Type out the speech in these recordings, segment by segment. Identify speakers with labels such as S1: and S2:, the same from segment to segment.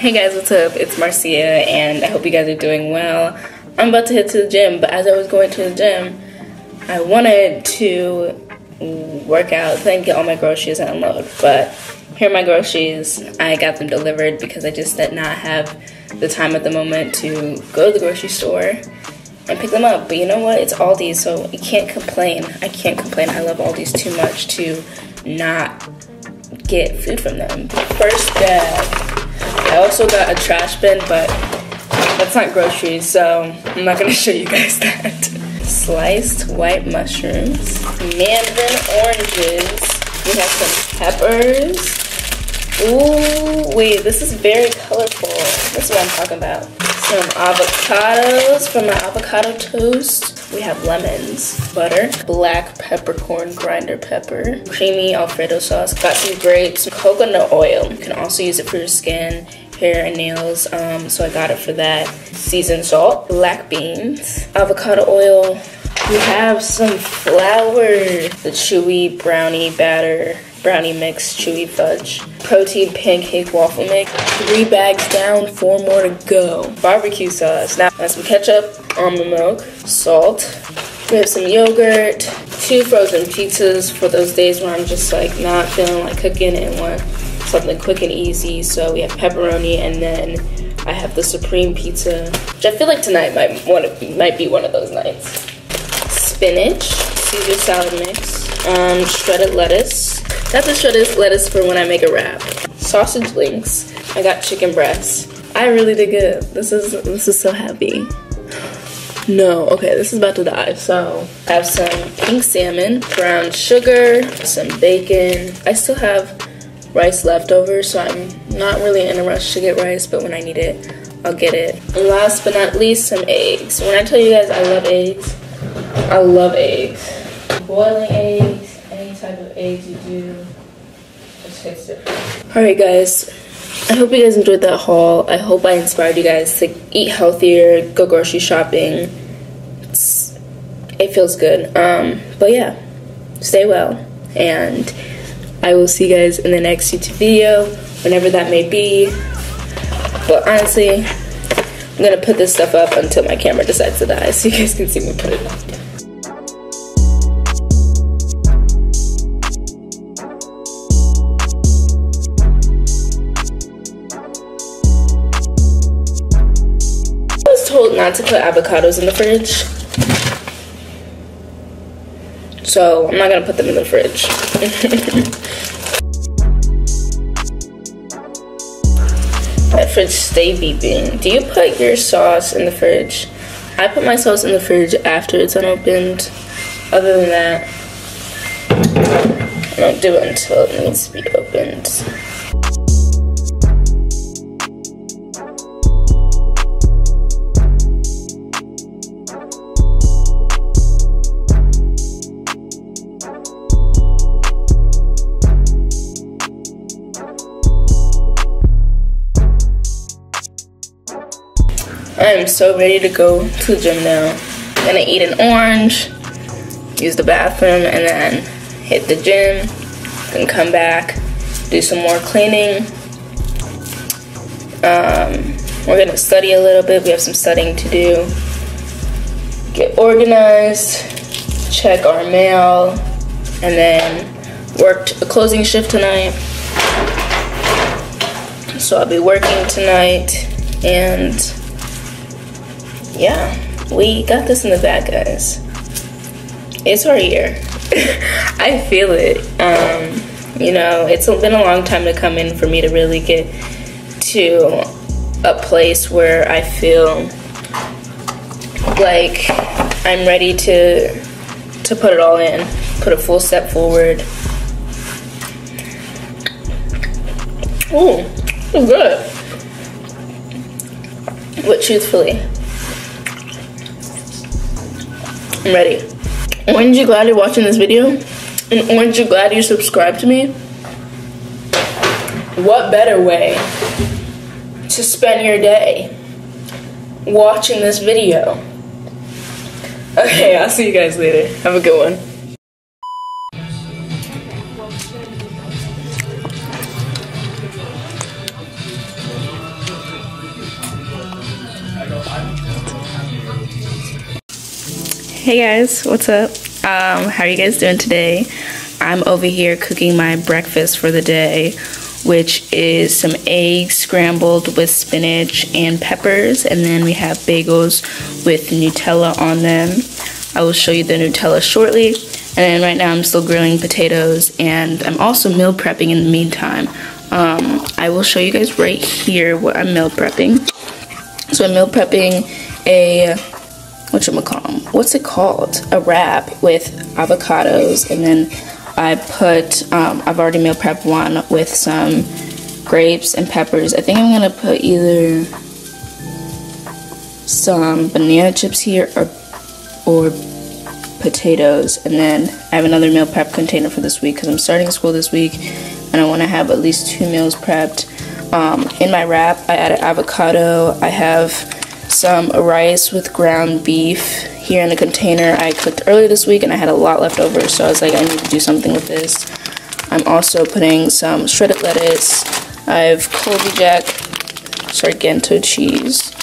S1: Hey guys, what's up? It's Marcia, and I hope you guys are doing well. I'm about to head to the gym, but as I was going to the gym, I wanted to work out, then get all my groceries and unload. But here are my groceries. I got them delivered because I just did not have the time at the moment to go to the grocery store and pick them up. But you know what? It's Aldi, so I can't complain. I can't complain. I love Aldi's too much to not get food from them. First bag I also got a trash bin, but that's not groceries, so I'm not gonna show you guys that. Sliced white mushrooms, mandarin oranges, we have some peppers. Ooh, wait, this is very colorful. This is what I'm talking about. Some avocados from my avocado toast. We have lemons, butter, black peppercorn grinder pepper, creamy Alfredo sauce. Got some grapes, coconut oil. You can also use it for your skin hair and nails, um, so I got it for that. Seasoned salt, black beans, avocado oil. We have some flour, the chewy brownie batter, brownie mix, chewy fudge, protein pancake waffle mix. Three bags down, four more to go. Barbecue sauce. Now, some ketchup, almond milk, salt. We have some yogurt, two frozen pizzas for those days where I'm just like not feeling like cooking and want something quick and easy. So we have pepperoni, and then I have the supreme pizza, which I feel like tonight might might be one of those nights. Spinach, Caesar salad mix, um, shredded lettuce. That's a shredded lettuce for when I make a wrap. Sausage links. I got chicken breasts. I really did good. This is this is so happy. No, okay, this is about to die. So I have some pink salmon, brown sugar, some bacon. I still have rice leftover, so I'm not really in a rush to get rice, but when I need it, I'll get it. And last but not least, some eggs. When I tell you guys I love eggs, I love eggs. Boiling eggs, any type of eggs you do, just. Alright guys, I hope you guys enjoyed that haul. I hope I inspired you guys to eat healthier, go grocery shopping. It's, it feels good. Um, but yeah, stay well and I will see you guys in the next YouTube video, whenever that may be. But honestly, I'm gonna put this stuff up until my camera decides to die so you guys can see me put it up. I was told not to put avocados in the fridge so I'm not gonna put them in the fridge. that fridge stay beeping. Do you put your sauce in the fridge? I put my sauce in the fridge after it's unopened. Other than that, I don't do it until it needs to be opened. I am so ready to go to the gym now. I'm gonna eat an orange, use the bathroom, and then hit the gym, then come back, do some more cleaning. Um, we're gonna study a little bit. We have some studying to do. Get organized, check our mail, and then worked a closing shift tonight. So I'll be working tonight and yeah, we got this in the bag, guys. It's our year. I feel it. Um, you know, it's been a long time to come in for me to really get to a place where I feel like I'm ready to to put it all in, put a full step forward. Ooh, good. But truthfully, I'm ready. Aren't you glad you're watching this video? And aren't you glad you subscribed to me? What better way to spend your day watching this video? Okay, I'll see you guys later. Have a good one. Hey guys, what's up? Um, how are you guys doing today? I'm over here cooking my breakfast for the day, which is some eggs scrambled with spinach and peppers, and then we have bagels with Nutella on them. I will show you the Nutella shortly. And then right now I'm still grilling potatoes, and I'm also meal prepping in the meantime. Um, I will show you guys right here what I'm meal prepping. So I'm meal prepping a what call? What's it called? A wrap with avocados, and then I put. Um, I've already meal prepped one with some grapes and peppers. I think I'm gonna put either some banana chips here or or potatoes, and then I have another meal prep container for this week because I'm starting school this week, and I want to have at least two meals prepped. Um, in my wrap, I added avocado. I have some rice with ground beef here in a container I cooked earlier this week and I had a lot left over so I was like I need to do something with this. I'm also putting some shredded lettuce. I have Colby Jack Sargento cheese.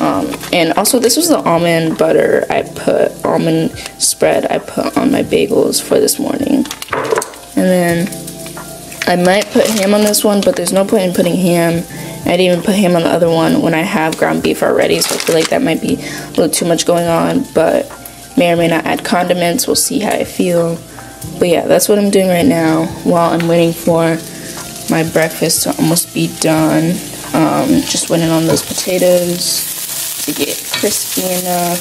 S1: Um, and also this was the almond butter I put, almond spread I put on my bagels for this morning. And then I might put ham on this one, but there's no point in putting ham I didn't even put ham on the other one when I have ground beef already, so I feel like that might be a little too much going on, but may or may not add condiments. We'll see how I feel. But yeah, that's what I'm doing right now while I'm waiting for my breakfast to almost be done. Um, just waiting on those potatoes to get crispy enough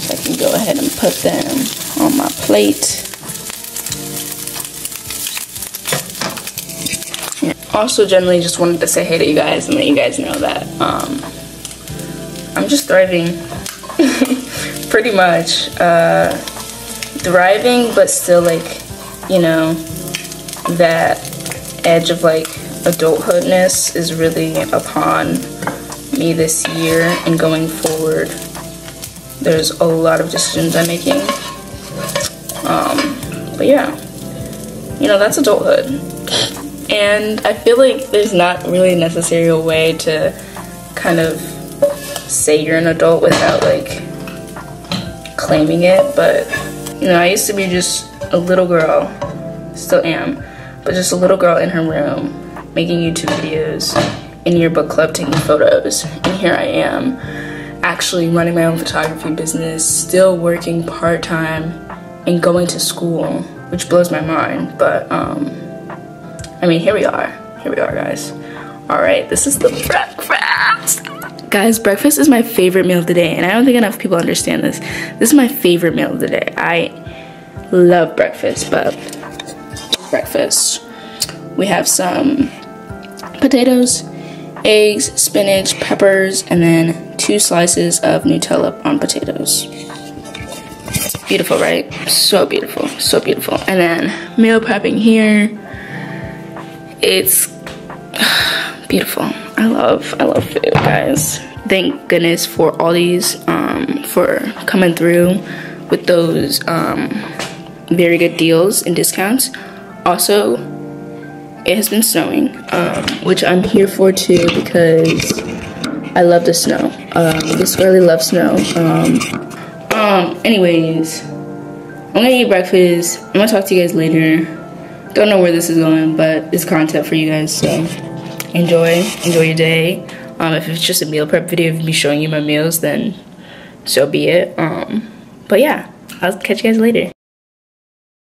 S1: so I can go ahead and put them on my plate. Also generally just wanted to say hey to you guys and let you guys know that um, I'm just thriving. Pretty much uh, thriving but still like you know that edge of like adulthoodness is really upon me this year and going forward. There's a lot of decisions I'm making. Um, but yeah you know that's adulthood and I feel like there's not really necessarily a way to kind of say you're an adult without like claiming it. But you know, I used to be just a little girl, still am, but just a little girl in her room making YouTube videos in your book club taking photos. And here I am actually running my own photography business, still working part time and going to school, which blows my mind. But um I mean, here we are. Here we are, guys. All right, this is the breakfast. Guys, breakfast is my favorite meal of the day, and I don't think enough people understand this. This is my favorite meal of the day. I love breakfast, but breakfast. We have some potatoes, eggs, spinach, peppers, and then two slices of Nutella on potatoes. Beautiful, right? So beautiful, so beautiful. And then meal prepping here it's beautiful. I love, I love food, guys. Thank goodness for all these, um, for coming through with those um, very good deals and discounts. Also, it has been snowing, um, which I'm here for too because I love the snow. Um, this really loves snow. Um, um, anyways, I'm gonna eat breakfast. I'm gonna talk to you guys later. Don't know where this is going, but it's content for you guys, so enjoy. Enjoy your day. Um, if it's just a meal prep video of me showing you my meals, then so be it. Um, but yeah, I'll catch you guys later.